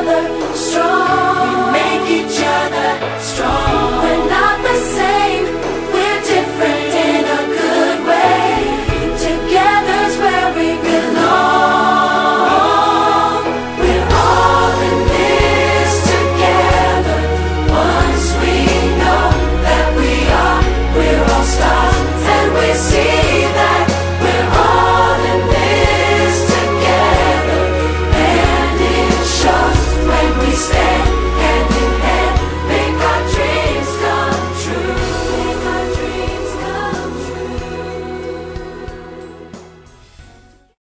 Together.